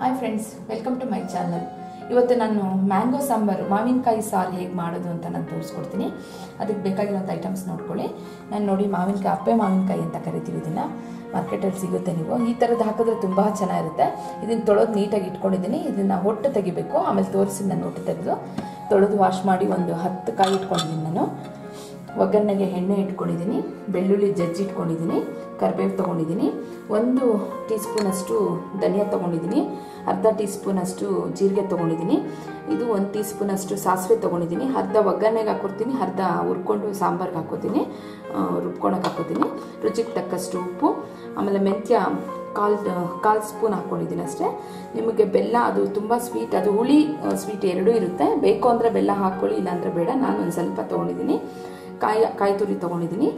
Hi friends welcome to my channel ಇವತ್ತು ನಾನು mango sambar, ಮಾವಿನಕಾಯಿ ಸಾರು ಹೇಗೆ ಮಾಡೋದು ಅಂತ ನಾನು ತೋರಿಸ್ಕೊಡ್ತೀನಿ. ಅದಕ್ಕೆ ಬೇಕಾಗಿರೋಂಥ ಐಟಮ್ಸ್ ನೋಡ್ಕೊಳ್ಳಿ. ನಾನು ನೋಡಿ ಮಾವಿನಕಾಯಿ, ಅಪ್ಪೆ ಮಾವಿನಕಾಯಿ ಅಂತ ಕರಿತೀವಿ ಇದನ್ನು. ಮಾರ್ಕೆಟಲ್ಲಿ ಸಿಗುತ್ತೆ ನೀವು. ಈ ಥರದ್ದು ಹಾಕಿದ್ರೆ ತುಂಬ ಚೆನ್ನಾಗಿರುತ್ತೆ. ಇದನ್ನು ತೊಳೆದು ನೀಟಾಗಿ ಇಟ್ಕೊಂಡಿದ್ದೀನಿ. ಇದನ್ನು ಹೊಟ್ಟು ತೆಗಿಬೇಕು. ಆಮೇಲೆ ತೋರಿಸಿ ನಾನು ಹೊಟ್ಟು ತೆಗೆದು. ತೊಳೆದು ವಾಶ್ ಮಾಡಿ ಒಂದು ಹತ್ತು ಕಾಯಿ ಇಟ್ಕೊಂಡಿದ್ದೀನಿ ನಾನು. ಒಗ್ಗರಣೆಗೆ ಎಣ್ಣೆ ಇಟ್ಕೊಂಡಿದ್ದೀನಿ, ಬೆಳ್ಳುಳ್ಳಿ ಜಜ್ಜಿ ಇಟ್ಕೊಂಡಿದ್ದೀನಿ, ಕರಿಬೇವು ತೊಗೊಂಡಿದ್ದೀನಿ, ಒಂದು ಟೀ ಸ್ಪೂನಷ್ಟು ಧನಿಯಾ ತೊಗೊಂಡಿದ್ದೀನಿ, ಅರ್ಧ ಟೀ ಸ್ಪೂನಷ್ಟು ಜೀರಿಗೆ ತೊಗೊಂಡಿದ್ದೀನಿ, ಇದು ಒಂದು ಟೀ ಸ್ಪೂನಷ್ಟು ಸಾಸಿವೆ ತೊಗೊಂಡಿದ್ದೀನಿ, ಅರ್ಧ ಒಗ್ಗರಣೆಗೆ ಹಾಕ್ಕೊಡ್ತೀನಿ, ಅರ್ಧ ಹುರ್ಕೊಂಡು ಸಾಂಬಾರ್ಗೆ ಹಾಕೋತೀನಿ ರುಬ್ಕೊಳಕ್ಕೆ ಹಾಕೋತೀನಿ ರುಚಿಗೆ ತಕ್ಕಷ್ಟು ಉಪ್ಪು, ಆಮೇಲೆ ಮೆಂತ್ಯ ಕಾಲು ಕಾಲು ಸ್ಪೂನ್ ಹಾಕ್ಕೊಂಡಿದ್ದೀನಿ ಅಷ್ಟೇ. ನಿಮಗೆ ಬೆಲ್ಲ ಅದು ತುಂಬ ಸ್ವೀಟ್, ಅದು ಹುಳಿ ಸ್ವೀಟ್ ಎರಡೂ ಇರುತ್ತೆ, ಬೇಕು ಅಂದರೆ ಬೆಲ್ಲ ಹಾಕ್ಕೊಳ್ಳಿ ಇಲ್ಲಾಂದರೆ ಬೇಡ, ನಾನು ಒಂದು ಸ್ವಲ್ಪ ತೊಗೊಂಡಿದ್ದೀನಿ. ಕಾಯಿ ಕಾಯಿ ತುರಿ ತೊಗೊಂಡಿದ್ದೀನಿ.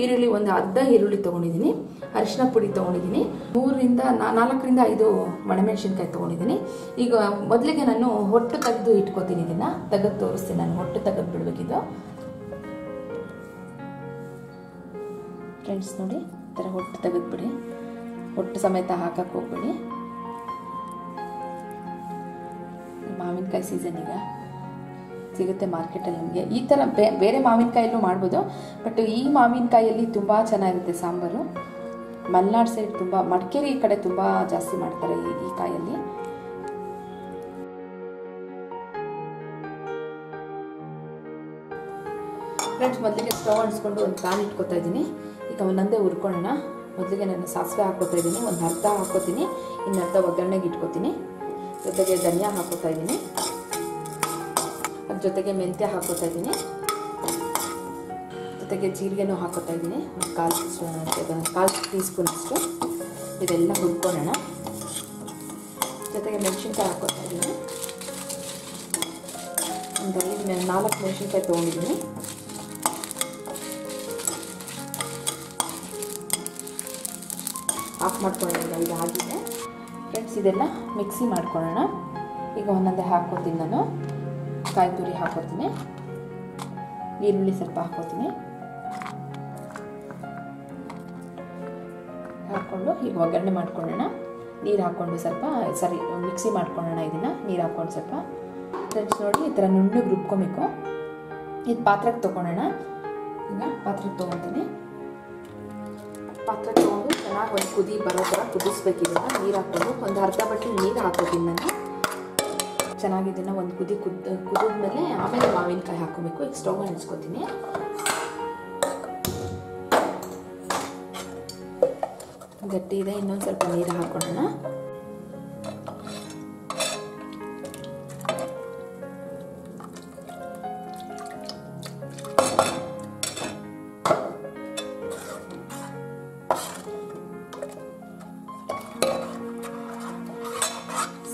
ಈರುಳ್ಳಿ ಒಂದು ಅರ್ಧ ಈರುಳ್ಳಿ ತೊಗೊಂಡಿದ್ದೀನಿ. ಅರಿಶಿನ ಪುಡಿ ತೊಗೊಂಡಿದ್ದೀನಿ. ಮೂರರಿಂದ ನಾಲ್ಕರಿಂದ ಐದು ಒಣಮೆಣಸಿನ್ಕಾಯಿ ತೊಗೊಂಡಿದ್ದೀನಿ. ಈಗ ಮೊದಲಿಗೆ ನಾನು ಹೊಟ್ಟು ತೆಗೆದು ಇಟ್ಕೋತೀನಿ ಇದನ್ನು. ತೆಗೆದು ತೋರಿಸ್ತೀನಿ ನಾನು, ಹೊಟ್ಟು ತೆಗೆದು ಬಿಡಬೇಕಿದ್ದು ಫ್ರೆಂಡ್ಸ್ ನೋಡಿ, ಈ ಥರ ಹೊಟ್ಟು ತೆಗೆದುಬಿಡಿ ಹೊಟ್ಟು ಸಮೇತ ಹಾಕಕ್ಕೆ ಹೋಗ್ಬಿಡಿ. ಮಾವಿನಕಾಯಿ ಸೀಸನ್ ಈಗ. ಸಿಗುತ್ತೆ ಮಾರ್ಕೆಟಲ್ಲಿ ನಿಮಗೆ. ಈ ಥರ ಬೇರೆ ಮಾವಿನಕಾಯಲ್ಲೂ ಮಾಡ್ಬೋದು. ಬಟ್ ಈ ಮಾವಿನಕಾಯಲ್ಲಿ ತುಂಬ ಚೆನ್ನಾಗಿರುತ್ತೆ ಸಾಂಬಾರು. ಮಲೆನಾಡು ಸೈಡ್ ತುಂಬ, ಮಡಿಕೇರಿ ಕಡೆ ತುಂಬ ಜಾಸ್ತಿ ಮಾಡ್ತಾರೆ ಈ ಈ ಕಾಯಲ್ಲಿ. ಫ್ರೆಂಡ್ಸ್ ಮೊದಲಿಗೆ ಸ್ಟವ್ ಅಂಟಿಸ್ಕೊಂಡು ಒಂದು ಪ್ಯಾನ್ ಇಟ್ಕೊತಾ ಇದ್ದೀನಿ. ಈಗ ಒಂದೊಂದೇ ಹುರ್ಕೊಳ್ಳೋಣ. ಮೊದಲಿಗೆ ನಾನು ಸಾಸಿವೆ ಹಾಕೋತಾ ಇದ್ದೀನಿ. ಒಂದು ಅರ್ಧ ಹಾಕೋತೀನಿ ಇನ್ನರ್ಧ ಒಗ್ಗರಣೆಗೆ ಇಟ್ಕೋತೀನಿ. ಜೊತೆಗೆ ಧನಿಯಾ ಹಾಕೋತಾ ಇದ್ದೀನಿ. ಜೊತೆಗೆ ಮೆಂತ್ಯ ಹಾಕೋತಾ ಇದ್ದೀನಿ. ಜೊತೆಗೆ ಜೀರಿಗೆನೂ ಹಾಕೋತಾ ಇದ್ದೀನಿ. ಒಂದು ಕಾಲು ಕಾಲು ಟೀ ಸ್ಪೂನ್ ಇದೆಲ್ಲ ಹುರ್ಕೊಳ್ಳೋಣ. ಜೊತೆಗೆ ಮೆಣಸಿನ್ಕಾಯಿ ಹಾಕೋತಾ ಇದ್ದೀನಿ. ಒಂದು ನಾಲ್ಕು ಮೆಣಸಿನ್ಕಾಯಿ ತೊಗೊಂಡಿದ್ದೀನಿ. ಆಫ್ ಮಾಡ್ಕೊಳ್ಳೋಣ ಇದು ಆಗಿದೆ. ಫ್ರೆಂಡ್ಸ್, ಇದೆಲ್ಲ ಮಿಕ್ಸಿ ಮಾಡ್ಕೊಳ್ಳೋಣ. ಈಗ ಒಂದೊಂದೇ ಹಾಕ್ಕೊತೀನಿ ನಾನು. ಕಾಯಿ ತುರಿ ಹಾಕೋತೀನಿ ಈರುಳ್ಳಿ ಸ್ವಲ್ಪ ಹಾಕೋತೀನಿ ಹಾಕ್ಕೊಂಡು ಈಗ ಒಗ್ಗರಣೆ ಮಾಡ್ಕೊಳ್ಳೋಣ. ನೀರು ಹಾಕ್ಕೊಂಡು ಸ್ವಲ್ಪ, ಸರಿ, ಮಿಕ್ಸಿ ಮಾಡ್ಕೊಳ್ಳೋಣ ಇದನ್ನು. ನೀರು ಹಾಕ್ಕೊಂಡು ಸ್ವಲ್ಪ. ಫ್ರೆಂಡ್ಸ್ ನೋಡಿ, ಈ ಥರ ನುಣ್ಣಗೆ ರುಬ್ಕೊಬೇಕು. ಇದು ಪಾತ್ರೆಗೆ ತೊಗೊಳೋಣ ಈಗ ಪಾತ್ರೆಗೆ ತೊಗೊತೀನಿ ಪಾತ್ರೆ ತೊಗೊಂಡು ಚೆನ್ನಾಗಿ ಒಂದು ಕುದಿ ಬರೋ ಥರ ಕುದಿಸ್ಬೇಕು ನೀರು ಹಾಕ್ಕೊಂಡು ಒಂದು ಅರ್ಧ ಬಟ್ಟೆ ನೀರು ಹಾಕೋತೀನಿ ನಾನು. ಚೆನ್ನಾಗಿ ಇದನ್ನು ಒಂದು ಕುದಿ ಕುದ್, ಕುದಿದ್ಮೇಲೆ ಆಮೇಲೆ ಮಾವಿನಕಾಯಿ ಹಾಕೋಬೇಕು ಈಗ ಸ್ಟವ್ ಹಂಚ್ಕೋತೀನಿ ಗಟ್ಟಿ ಇದೆ, ಇನ್ನೊಂದು ಸ್ವಲ್ಪ ನೀರು ಹಾಕೊಳ್ಳೋಣ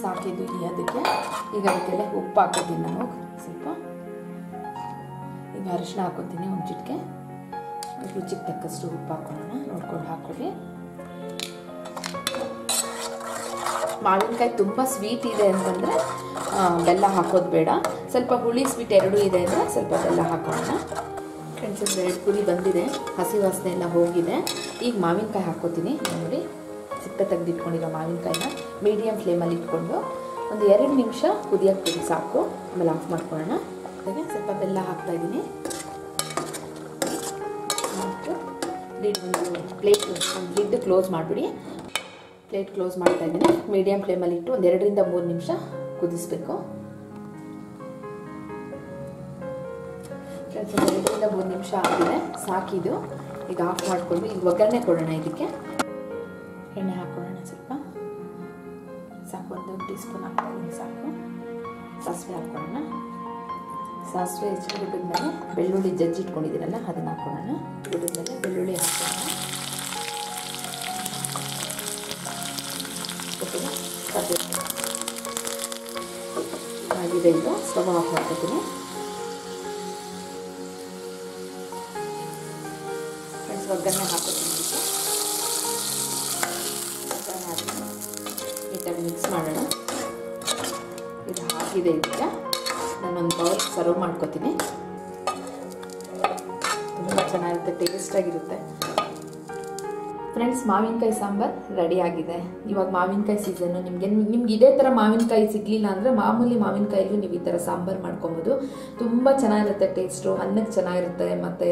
ಸಾಕಿದ್ದು ಈ ಅದಕ್ಕೆ. ಈಗ ಅದಕ್ಕೆಲ್ಲ ಉಪ್ಪು ಹಾಕೋತೀನಿ ನಾನು. ಸ್ವಲ್ಪ. ಈಗ ಅರಿಶಿನ ಹಾಕೋತೀನಿ ಒಂದು ಚಿಟಿಕೆ. ರುಚಿಗೆ ತಕ್ಕಷ್ಟು ಉಪ್ಪು ಹಾಕೋಣ ನೋಡ್ಕೊಂಡು ಹಾಕೊಳ್ಳಿ. ಮಾವಿನಕಾಯಿ ತುಂಬ ಸ್ವೀಟ್ ಇದೆ ಅಂತಂದರೆ ಬೆಲ್ಲ ಹಾಕೋದು ಬೇಡ. ಸ್ವಲ್ಪ ಹುಳಿ ಸ್ವೀಟ್ ಎರಡೂ ಇದೆ ಅಂದರೆ ಸ್ವಲ್ಪ ಬೆಲ್ಲ ಹಾಕೋಣ ಫ್ರೆಂಡ್ಸ್ ಎರಡು ಪುರಿ ಬಂದಿದೆ. ಹಸಿ ವಾಸನೆ ಎಲ್ಲ ಹೋಗಿದೆ. ಈಗ ಮಾವಿನಕಾಯಿ ಹಾಕೋತೀನಿ. ನೋಡಿ. ಸಿಪ್ಪೆ ತೆಗೆದಿಟ್ಕೊಂಡಿರೋ ಮಾವಿನಕಾಯಿನ ಮೀಡಿಯಮ್ ಫ್ಲೇಮಲ್ಲಿ ಇಟ್ಕೊಂಡು ಒಂದು ಎರಡು ನಿಮಿಷ ಕುದಿಯೋಕ್ಕೆ ಬಿಡಿ ಸಾಕು. ಆಮೇಲೆ ಆಫ್ ಮಾಡ್ಕೊಳ್ಳೋಣ. ಹಾಗೆ ಸ್ವಲ್ಪ ಬೆಲ್ಲ ಹಾಕ್ತಾಯಿದ್ದೀನಿ ಲಿಡ್ ಒಂದು ಪ್ಲೇಟ್ ಒಂದು ಲಿಡ್ ಕ್ಲೋಸ್ ಮಾಡಿಬಿಡಿ. ಪ್ಲೇಟ್ ಕ್ಲೋಸ್ ಮಾಡ್ತಾ ಇದ್ದೀನಿ. ಮೀಡಿಯಮ್ ಫ್ಲೇಮಲ್ಲಿ ಇಟ್ಟು ಒಂದು ಎರಡರಿಂದ ಮೂರು ನಿಮಿಷ ಕುದಿಸ್ಬೇಕು. ಎರಡರಿಂದ ಮೂರು ನಿಮಿಷ ಆಗಿದೆ ಸಾಕಿದು ಈಗ ಆಫ್ ಮಾಡಿಕೊಂಡು ಈಗ ಒಗ್ಗರಣೆ ಕೊಡೋಣ ಇದಕ್ಕೆ. ಎಣ್ಣೆ ಹಾಕೊಳ್ಳೋಣ ಸ್ವಲ್ಪ. ಸಾಕು, ಒಂದು ಟೀ ಸ್ಪೂನ್ ಹಾಕ್ತೀನಿ ಸಾಕು. ಸಾಸಿವೆ ಹಾಕ್ಕೊಳ್ಳೋಣ. ಸಾಸಿವೆ ಹೆಚ್ಚು ಬಿಟ್ಟಿದ್ಮೇಲೆ ಬೆಳ್ಳುಳ್ಳಿ ಜಜ್ಜಿ ಇಟ್ಕೊಂಡಿದ್ದೀರಲ್ಲ ಅದನ್ನು ಹಾಕ್ಕೊಳ್ಳೋಣ. ಮೇಲೆ ಬೆಳ್ಳುಳ್ಳಿ ಹಾಕೋಣ ಆಗಿದೆ ಇದು ಸ್ಟವ್ ಆಫ್ ಮಾಡ್ಕೊತೀನಿ ಫ್ರೆಂಡ್ಸ್ ಒಗ್ಗರಣೆ ಹಾಕೋತೀನಿ ಒಗ್ಗರಣೆ ಹಾಕಿ ನೀಟಾಗಿ ಮಿಕ್ಸ್ ಮಾಡೋಣ. ಇದು ಹಾಕಿದೆ ಇದಕ್ಕೆ ನಾನೊಂದು ಬೌಲ್ ಸರ್ವ್ ಮಾಡ್ಕೋತೀನಿ. ತುಂಬ ಚೆನ್ನಾಗಿರುತ್ತೆ ಟೇಸ್ಟಾಗಿರುತ್ತೆ ಫ್ರೆಂಡ್ಸ್ ಮಾವಿನಕಾಯಿ ಸಾಂಬಾರ್ ರೆಡಿ ಆಗಿದೆ ಇವಾಗ ಮಾವಿನಕಾಯಿ ಸೀಸನ್ನು ನಿಮಗೆ ನಿಮ್ಗೆ ಇದೇ ಥರ ಮಾವಿನಕಾಯಿ ಸಿಗಲಿಲ್ಲ ಅಂದರೆ ಮಾಮೂಲಿ ಮಾವಿನಕಾಯಿಗೂ ನೀವು ಈ ಥರ ಸಾಂಬಾರು ಮಾಡ್ಕೊಬೋದು. ತುಂಬ ಚೆನ್ನಾಗಿರುತ್ತೆ ಟೇಸ್ಟು ಅನ್ನಕ್ಕೆ ಚೆನ್ನಾಗಿರುತ್ತೆ, ಮತ್ತು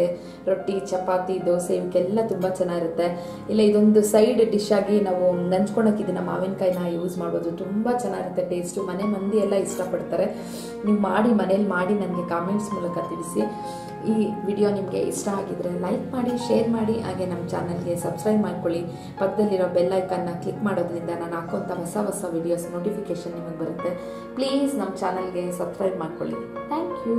ರೊಟ್ಟಿ, ಚಪಾತಿ, ದೋಸೆ, ಇವಕ್ಕೆಲ್ಲ ತುಂಬ ಚೆನ್ನಾಗಿರುತ್ತೆ. ಇಲ್ಲ, ಇದೊಂದು ಸೈಡ್ ಡಿಶ್ ಆಗಿ ನಾವು ನಂಚ್ಕೊಳಕ್ಕೆ ಇದನ್ನು ಮಾವಿನಕಾಯಿನ ಯೂಸ್ ಮಾಡ್ಬೋದು. ತುಂಬ ಚೆನ್ನಾಗಿರುತ್ತೆ ಟೇಸ್ಟು ಮನೆ ಮಂದಿ ಎಲ್ಲ ಇಷ್ಟಪಡ್ತಾರೆ. ನೀವು ಮಾಡಿ ಮನೇಲಿ ಮಾಡಿ ನನಗೆ ಕಾಮೆಂಟ್ಸ್ ಮೂಲಕ ತಿಳಿಸಿ. ಈ ವಿಡಿಯೋ ನಿಮಗೆ ಇಷ್ಟ ಆಗಿದ್ರೆ ಲೈಕ್ ಮಾಡಿ, ಶೇರ್ ಮಾಡಿ, ಹಾಗೆ ನಮ್ಮ ಚಾನಲ್ಗೆ ಸಬ್ಸ್ಕ್ರೈಬ್ ಮಾಡ್ಕೊಳ್ಳಿ. ಪಕ್ಕದಲ್ಲಿರೋ ಬೆಲ್ ಐಕನ್ನ ಕ್ಲಿಕ್ ಮಾಡೋದ್ರಿಂದ ನಾನು ಹಾಕುವಂಥ ಹೊಸ ಹೊಸ ವಿಡಿಯೋಸ್ ನೋಟಿಫಿಕೇಶನ್ ನಿಮಗೆ ಬರುತ್ತೆ. ಪ್ಲೀಸ್ ನಮ್ಮ ಚಾನಲ್ಗೆ ಸಬ್ಸ್ಕ್ರೈಬ್ ಮಾಡ್ಕೊಳ್ಳಿ. Thank you